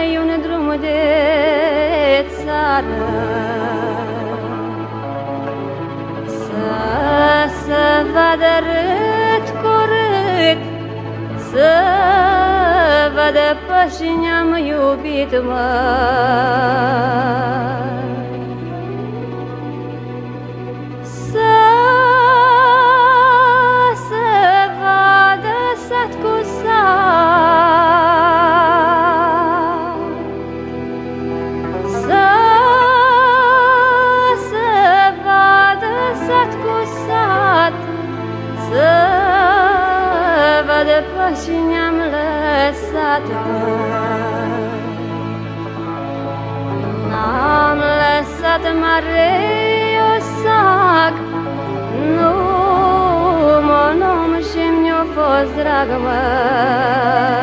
ai un drum de țară. Să se vadă râd cu râd Să vadă pășinea-mi iubit mă. Pași ne-am lăsat, N-am lăsat mare o sac, Nu mă om și mi-a fost drag, măi.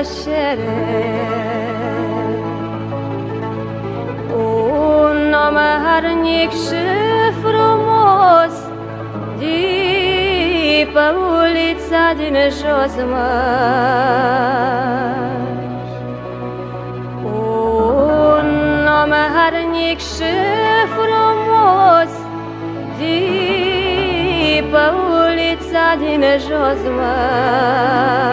nascere un nome harnic și frumos di pe ulița din jos un nome harnic și frumos di pe ulița din jos mă.